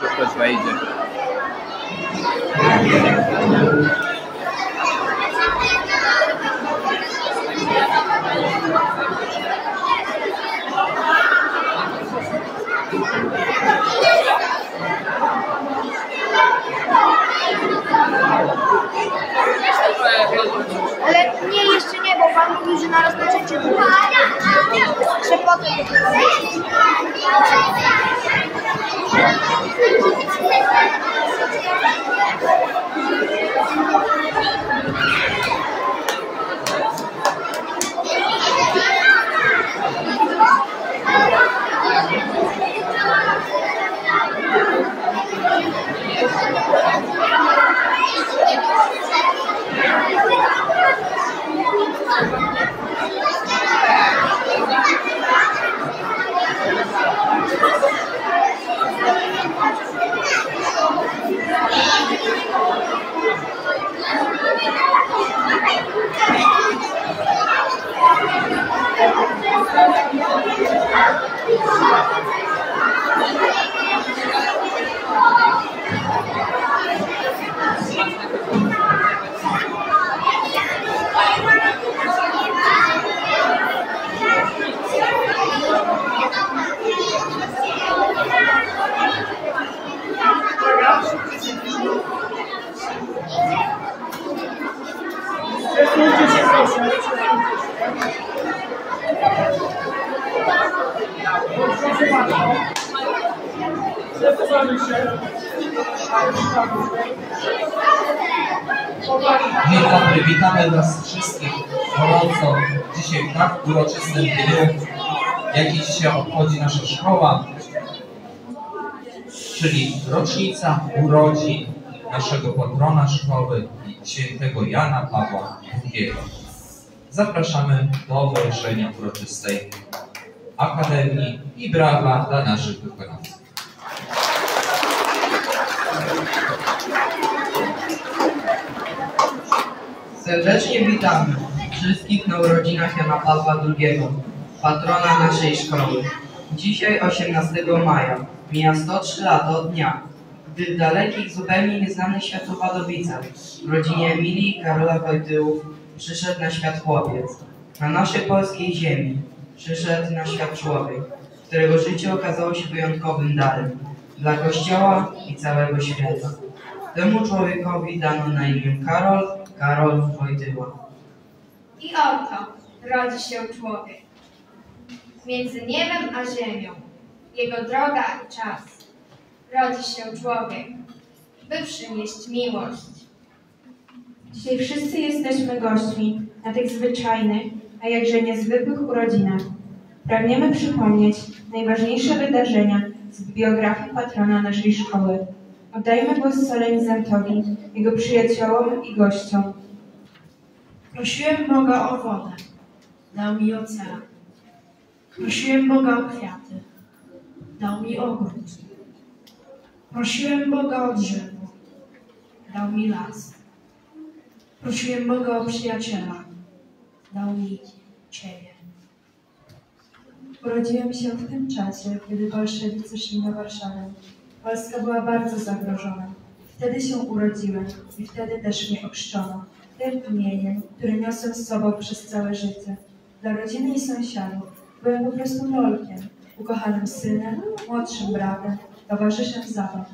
że ktoś wejdzie. Ale nie, jeszcze nie, bo pan mówił, że na rozpoczęcie. Że potem. Thank you. Dzień dobry, witamy Was wszystkich gorąco dzisiaj w tak uroczystym dniu, jaki dzisiaj obchodzi nasza szkoła, czyli rocznica urodzin naszego patrona szkoły, świętego Jana Pawła II. Zapraszamy do obejrzenia uroczystej Akademii i brawa dla naszych wykonawców. Serdecznie witamy wszystkich na urodzinach Jana Pawła II, patrona naszej szkoły. Dzisiaj 18 maja mija 103 lata od dnia, gdy w dalekich, zupełnie nieznanych światu Wadowicach, w rodzinie Emilii i Karola Wojtyłów, przyszedł na świat chłopiec. Na naszej polskiej ziemi przyszedł na świat człowiek, którego życie okazało się wyjątkowym darem dla Kościoła i całego świata. Temu człowiekowi dano na imię Karol, Karol Wojtyła. I oto rodzi się człowiek. Między niebem a ziemią, jego droga i czas. Rodzi się człowiek, by przynieść miłość. Dzisiaj wszyscy jesteśmy gośćmi na tych zwyczajnych, a jakże niezwykłych urodzinach. Pragniemy przypomnieć najważniejsze wydarzenia z biografii patrona naszej szkoły. Oddajmy głos solenizantowi, jego przyjaciołom i gościom. Prosiłem Boga o wodę, dał mi ocean. Prosiłem Boga o kwiaty, dał mi ogród. Prosiłem Boga o drzewo, dał mi las. Prosiłem Boga o przyjaciela, dał mi Ciebie. Urodziłem się w tym czasie, kiedy bolszewicy szli na Warszawę. Polska była bardzo zagrożona. Wtedy się urodziłem i wtedy też mnie ochrzczono. Tym imieniem, które niosłem z sobą przez całe życie. Dla rodziny i sąsiadów byłem po prostu Lolkiem, ukochanym synem, młodszym bratem, towarzyszem zabaw.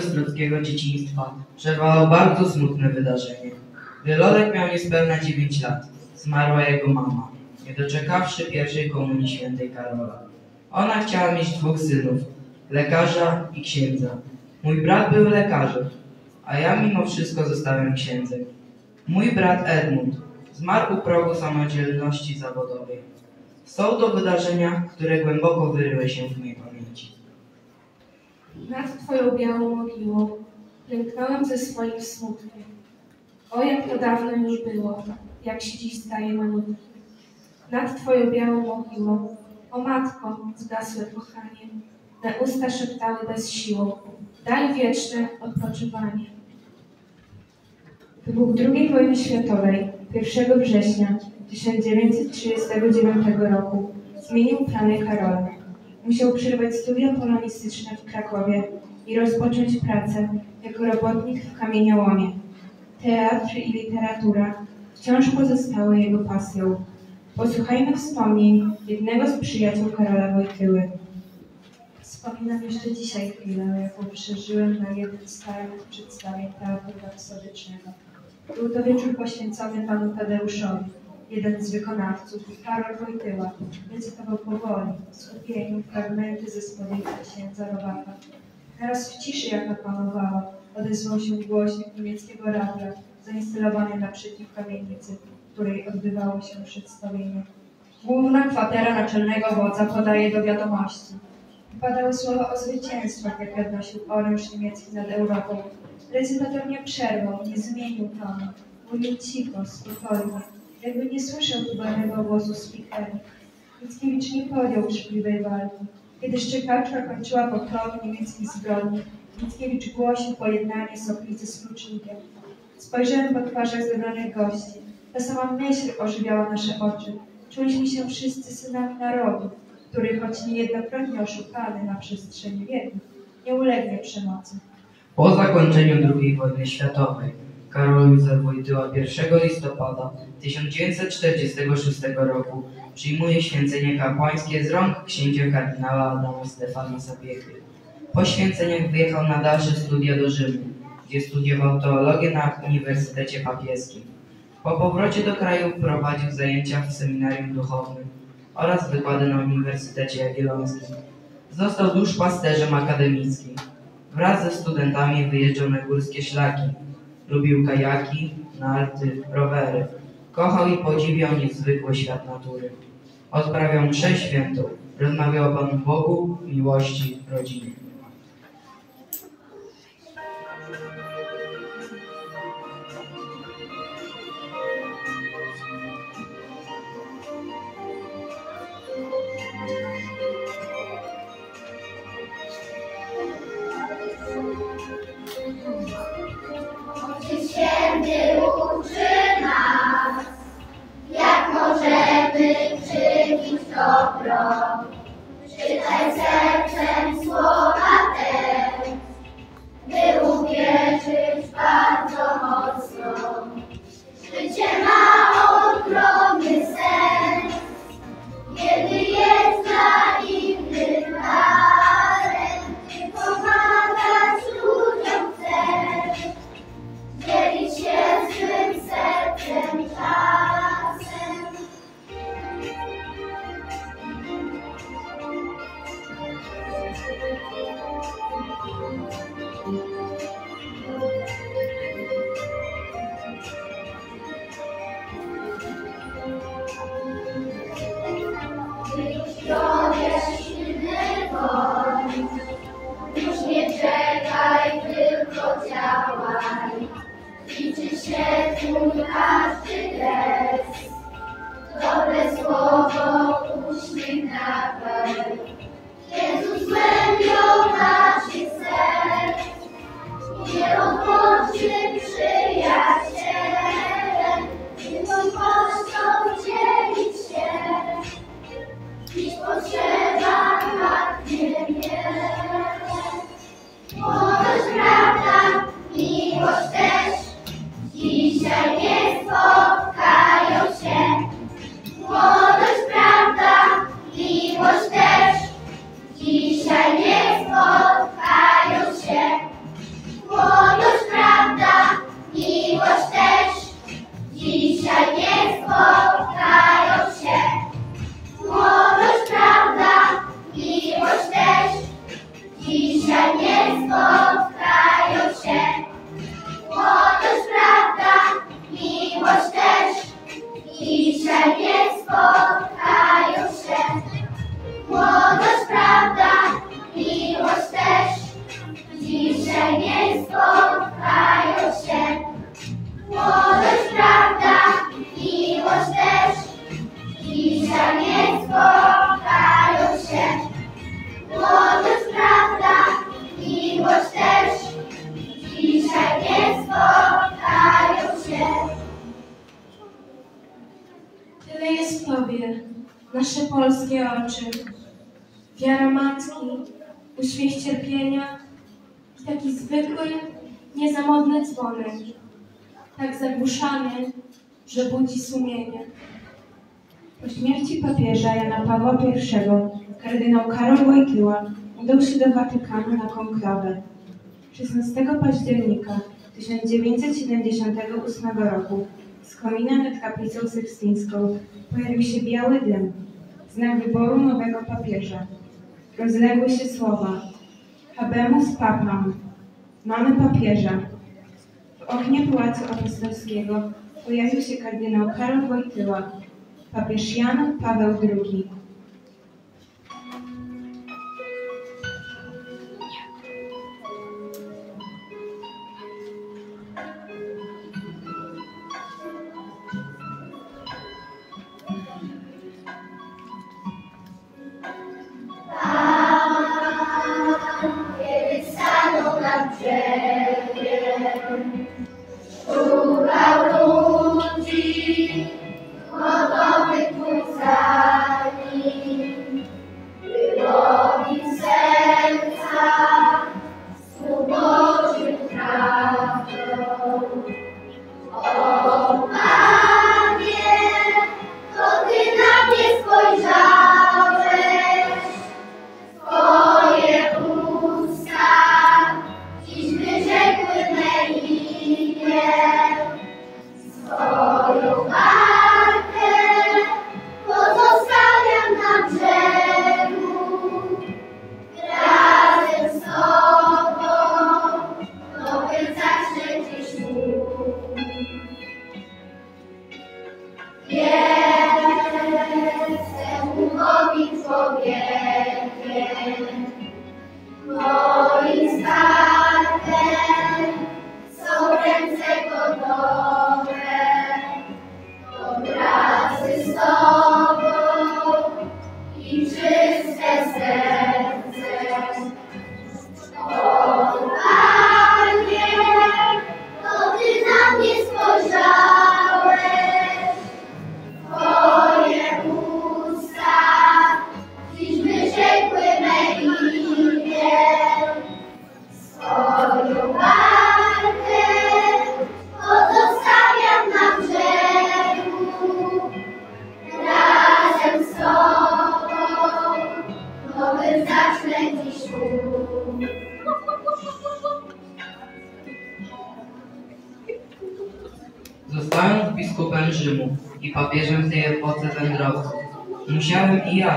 Czas beztroskiego dzieciństwa przerwało bardzo smutne wydarzenie. Gdy miał niespełna 9 lat, zmarła jego mama, nie doczekawszy pierwszej komunii świętej Karola. Ona chciała mieć dwóch synów, lekarza i księdza. Mój brat był lekarzem, a ja mimo wszystko zostałem księdzem. Mój brat Edmund zmarł u progu samodzielności zawodowej. Są to wydarzenia, które głęboko wyryły się w mojej pamięci. Nad Twoją białą mogiłą klęknąłem ze swoim smutkiem. O, jak to dawno już było, jak się dziś staje malutki. Nad Twoją białą mogiłą, o Matko, zgasłe kochanie, me usta szeptały bez siłą, daj wieczne odpoczywanie. Wybuch II wojny światowej 1 września 1939 roku zmienił plany Karola. Musiał przerwać studia polonistyczne w Krakowie i rozpocząć pracę jako robotnik w kamieniołomie. Teatr i literatura wciąż pozostały jego pasją. Posłuchajmy wspomnień jednego z przyjaciół Karola Wojtyły. Wspominam jeszcze dzisiaj chwilę, jaką przeżyłem na jednym z tajnych przedstawień teatru rapsodycznego. Był to wieczór poświęcony panu Tadeuszowi. Jeden z wykonawców, Karol Wojtyła, recytował powoli, w skupieniu fragmenty ze spowiedzi księdza Robaka. Teraz w ciszy, jaka panowała, odezwał się głośnik niemieckiego radia, zainstalowany naprzeciw kamienicy, w której odbywało się przedstawienie. Główna kwatera naczelnego wodza podaje do wiadomości. Padały słowa o zwycięstwach, jakie odnosił oręż niemiecki nad Europą. Recytator nie przerwał, nie zmienił tonu. Mówił cicho, spokojnie, jakby nie słyszał tubalnego głosu spikera. Mickiewicz nie podjął krzykliwej walki. Kiedy szczekawcza kończyła pokrok niemieckich zbrodni, Mickiewicz głosił pojednanie Soplicy z Klucznikiem. Spojrzałem po twarzach zebranych gości. Ta sama myśl ożywiała nasze oczy. Czuliśmy się wszyscy synami narodu, który choć niejednokrotnie oszukany na przestrzeni wieków, nie ulegnie przemocy. Po zakończeniu II wojny światowej Karol Józef Wojtyła 1 listopada 1946 roku przyjmuje święcenie kapłańskie z rąk księcia kardynała Adama Stefana Sapiechy. Po święceniach wyjechał na dalsze studia do Rzymu, gdzie studiował teologię na Uniwersytecie Papieskim. Po powrocie do kraju prowadził zajęcia w seminarium duchownym oraz wykłady na Uniwersytecie Jagiellońskim. Został duszpasterzem akademickim. Wraz ze studentami wyjeżdżał na górskie szlaki. Lubił kajaki, narty, rowery. Kochał i podziwiał niezwykły świat natury. Odprawiał mszę świętą. Rozmawiał o Panu Bogu, miłości, rodzinie. Zagłuszany, że budzi sumienie. Po śmierci papieża Jana Pawła I kardynał Karol Wojtyła udał się do Watykanu na konklawę. 16 października 1978 roku z komina nad kaplicą sykstyńską pojawił się biały dym, znak wyboru nowego papieża. Rozległy się słowa Habemus Papam, mamy papieża. Oknie Pałacu Apostolskiego pojawił się kardynał Karol Wojtyła, papież Jan Paweł II. forget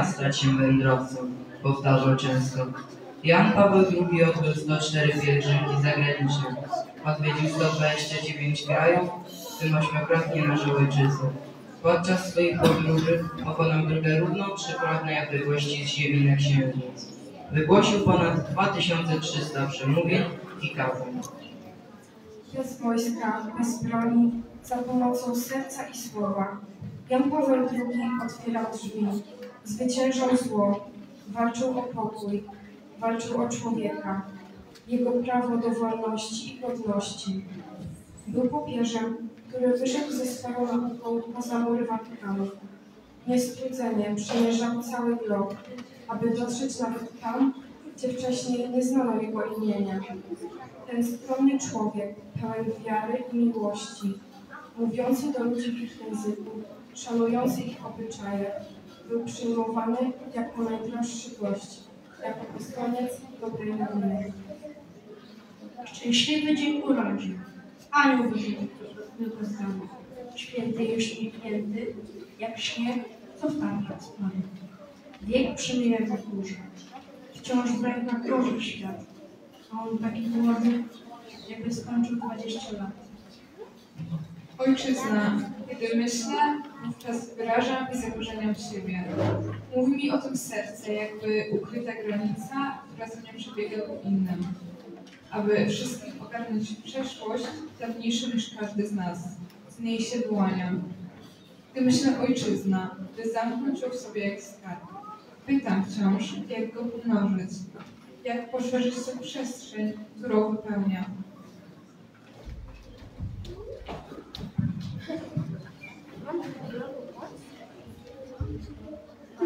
ja wędrowcem, powtarzał często. Jan Paweł II odbył 104 pielgrzymki zagraniczne. Odwiedził 129 krajów, w tym ośmiokrotnie naszą ojczyznę. Podczas swoich podróży pokonał drogę równą trzykrotnej odległości z Ziemi na Księżyc. Wygłosił ponad 2300 przemówień i kazań. Bez wojska, bez broni, za pomocą serca i słowa. Jan Paweł II otwierał drzwi, zwyciężał zło, walczył o pokój, walczył o człowieka, jego prawo do wolności i godności. Był papieżem, który wyszedł ze swoją nauką poza mury Watykanu. Niestrudzenie przemierzał cały glob, aby dotrzeć nawet tam, gdzie wcześniej nie znano jego imienia. Ten skromny człowiek, pełen wiary i miłości, mówiący do ludzi w ich języku, szanujący ich obyczaje, był przyjmowany jako najdroższy gość, jako posłaniec dobrej nowiny. Szczęśliwy dzień urodzin. Anioł wypoznany. Święty już niepięty, jak śnieg, co w tarczach spadł. Wiek przemija jak burza. Wciąż w rękach Boży świat. A on taki młody, jakby skończył 20 lat. Ojczyzna. Gdy myślę, wówczas wyrażam i zakorzeniam siebie. Mówi mi o tym serce, jakby ukryta granica, która za nią przebiega ku innym. Aby wszystkich ogarnąć przeszłość, dawniejszą niż każdy z nas. Z niej się wyłaniam. gdy myślę ojczyzna, by zamknąć ją w sobie jak skarb. Pytam wciąż, jak go pomnożyć, jak poszerzyć tę przestrzeń, którą wypełnia.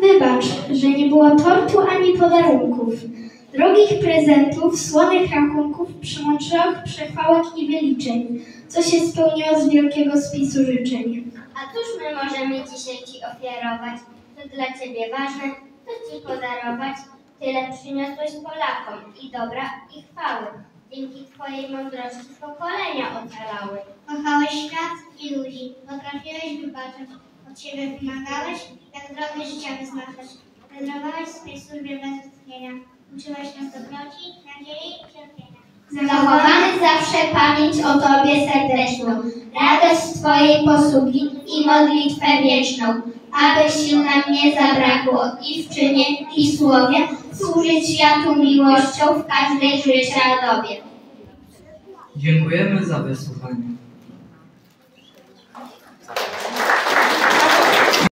Wybacz, że nie było tortu ani podarunków, drogich prezentów, słonych rachunków, przyłączonych przechwałek i wyliczeń, co się spełniło z wielkiego spisu życzeń. A cóż my możemy dzisiaj Ci ofiarować? To dla Ciebie ważne, to Ci podarować. Tyle przyniosłeś Polakom i dobra, i chwały. Dzięki Twojej mądrości pokolenia ocalały. Kochałeś świat i ludzi, potrafiłeś wybaczać, od siebie wymagałeś, jak drogi życia wyznaczać. Wędrowałeś w swej służbie bez westchnienia, uczyłeś nas dobroci, nadziei i cierpienia. Zachowamy zawsze pamięć o Tobie serdeczną, radość Twojej posługi i modlitwę wieczną, aby sił nam nie zabrakło i w czynie, i słowie służyć światu miłością w każdej życia dobie. Dziękujemy za wysłuchanie.